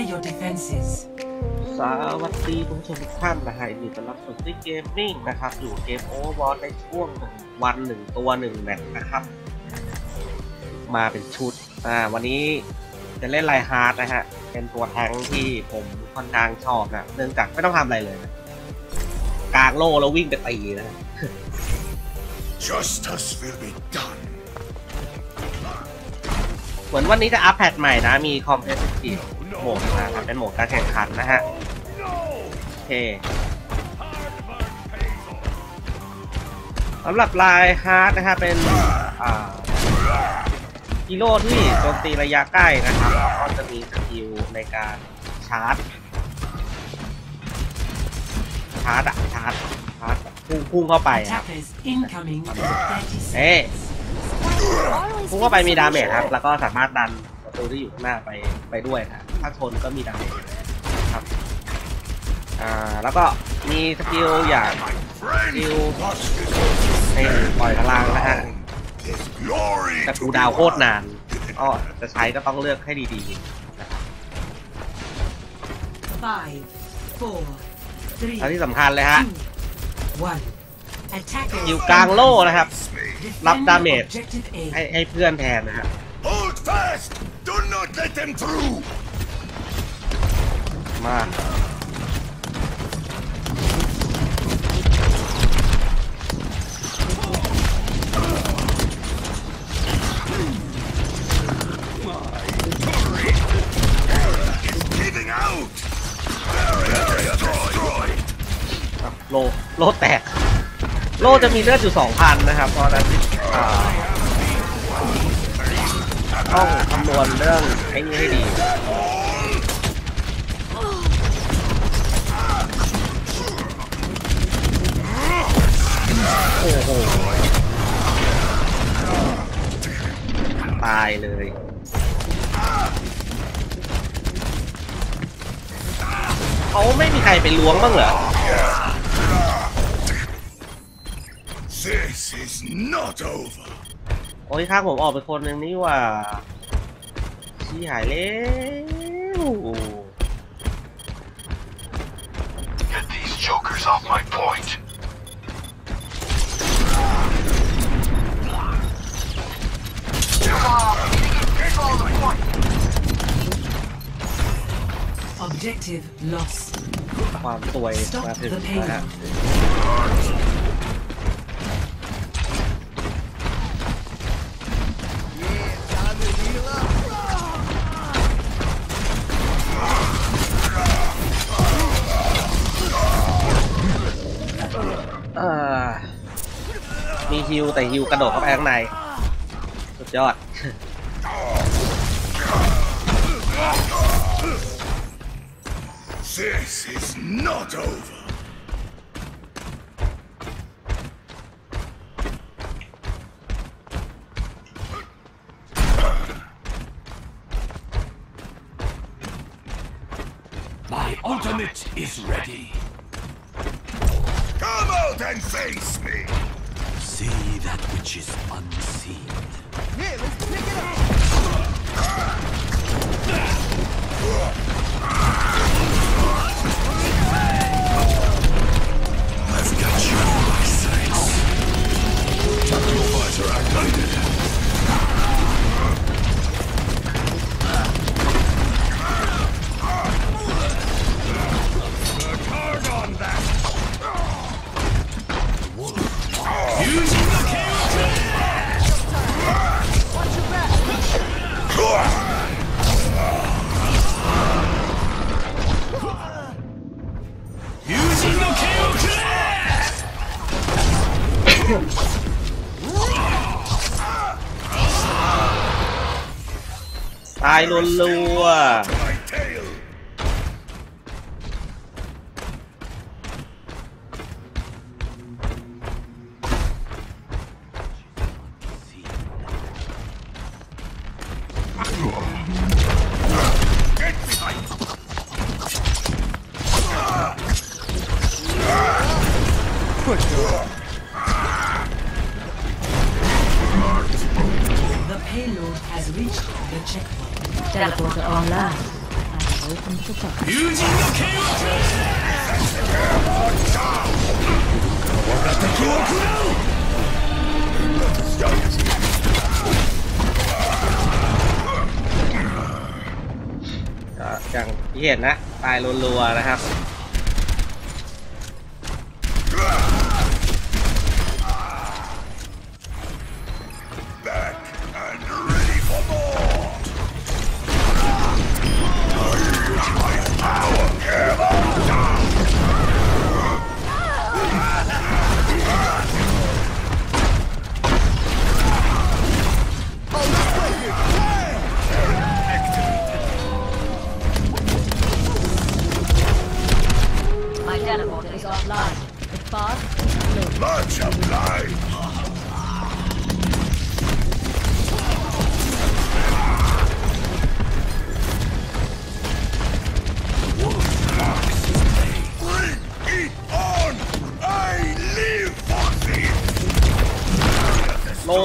Prepare your defenses. สวัสดีคุณผู้ชมทุกท่านนะฮะยินดีต้อนรับสู่ Fix Gaming นะครับ อยู่เกมโอเวอร์วอในช่วงหนึ่งวันหนึ่งตัวหนึ่งแมตช์นะครับ มาเป็นชุด อ่า วันนี้จะเล่น Reinhardt นะฮะ เป็นตัวแทงค์ที่ผมค่อนข้างชอบนะ เนื่องจากไม่ต้องทำอะไรเลยนะกางโล่แล้ววิ่งไปตีนะ Justice will be done. เหมือนวันนี้จะ up patch ใหม่นะ มี competitive โหมดนะครับเป็นโหมดการแข่งขันนะฮะโอเคสำหรับ Reinhardt นะครับเป็นอ่าฮีโร่ที่โจมตีระยะใกล้นะครับแล้วก็จะมี skill ในการชาร์จชาร์จอะชาร์จชาร์จแบบพุ่งพุ่งเข้าไปครับ Attackers incoming in 30เอ๊ะ Always พุ่งเข้าไปมี feels ดาเมจ so ครับ good. แล้วก็สามารถดัน ประตูที่อยู่ข้างหน้าไปไปด้วยนะถ้าชนก็มีดาเมจครับอ่าแล้วก็มีสกิลอย่าง Friend, You- watch ให้ปล่อยพลังนะฮะแต่กูดาวโคตรนานก็จะใช้ก็ต้องเลือกให้ดีๆแล้วที่สำคัญเลยฮะอยู่กลางโล่นะครับ รับดาเมจให้ให้เพื่อนแทนนะฮะ Hold fast! Do not let them through! มา Giving out! Barrier destroyed! โล โลแตก โลจะมีเลือดอยู่สองพันนะครับเพราะฉะนั้นอ่า ต้องคำนวณเรื่องไอ้นี้ให้ดีโอ้โหตายเลยเขาไม่มีใครไปล้วงบ้างเหรอ This is not over! โอ้ยข้างผมออกไปคนหนึ่งนี่หว่าชี้หายแล้ว Get these jokers off my point! Objective lost. ความสวยมาถึงนะฮะ ฮิวแต่ฮิวกระโดดเข้าไปข้างใน สุดยอด This is not over! See that which is unseen. Let's pick it up! ตายรัว My tail. payload has reached the checkpoint. Teleporter online. 友人の剣をくれก็อย่างที่เห็นนะตายรัวๆนะครับ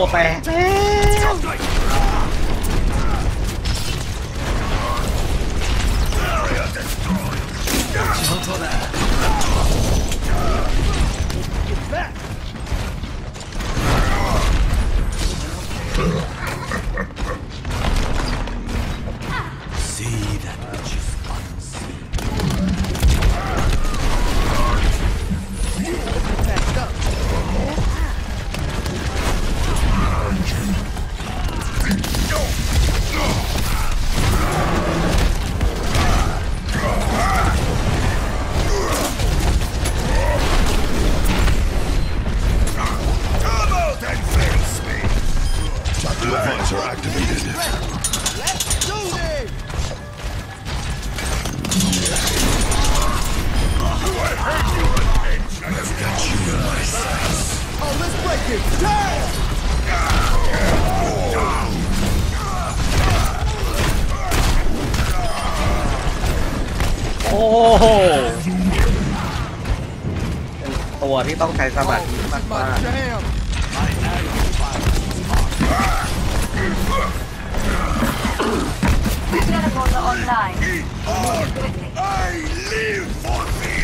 โล โอ้โหเป็นตัวที่ต้องใช้สมาธิมากๆ teleporter online. I live for this!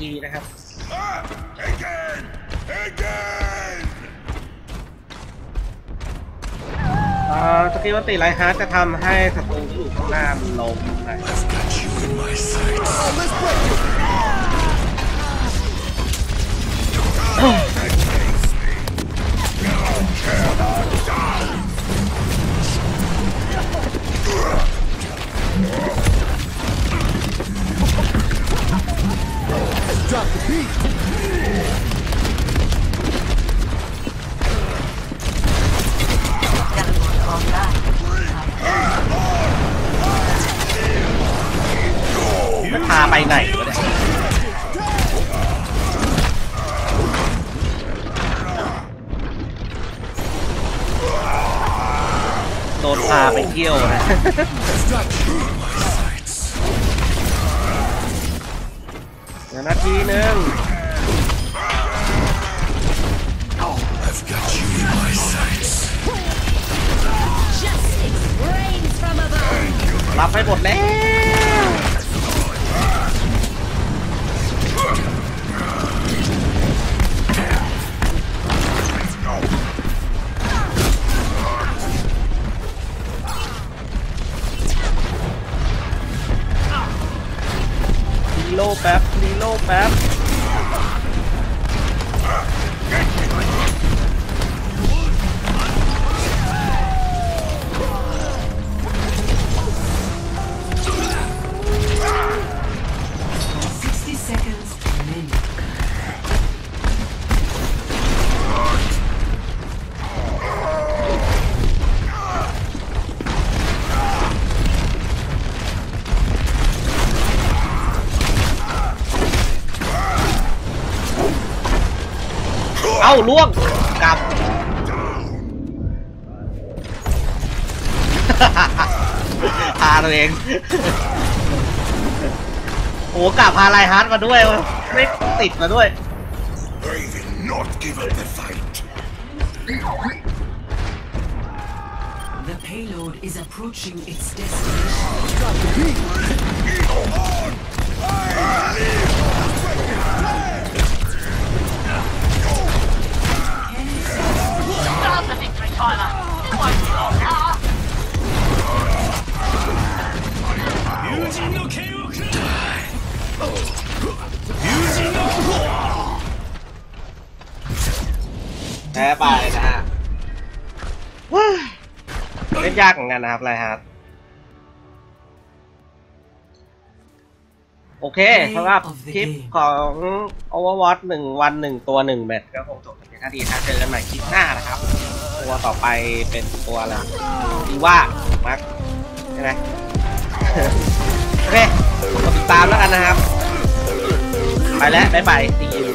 สามนาทีนะครับ Again! Again! เอ่อ skill ulti Reinhardt จะทำให้ศัตรูที่อยู่ข้างหน้ามันล้มนะ I've got you in my โดนพาไปเที่ยวนะ Sights. เดี๋ยวนาทีหนึ่ง I've got you in my sights. Justice reigns from above. รับให้หมดแล้ว เอ้าล่วงกลับ พาตัวเอง โอ้กลับพาไลฮาร์ดมาด้วยเว้ยไม่ติดมาด้วย I will not give up the fight. The payload is approaching its destination. The victory timer. It won't be long now. แพ้ไปนะฮะว้ายเล่นยากเหมือนกันนะครับไลฮาร์ดโอเคสำหรับคลิปของ Overwatch หนึ่งวันหนึ่งตัวหนึ่งแมตช์ก็คงจบเพียงเท่านี้ถ้าเจอกันใหม่คลิปหน้านะครับ ตัวต่อไปเป็นตัวอะไรดีว่ามักใช่ไหมโอเคกดติดตามแล้วกันนะครับ ไปแล้วบ๊ายบายตีอยู่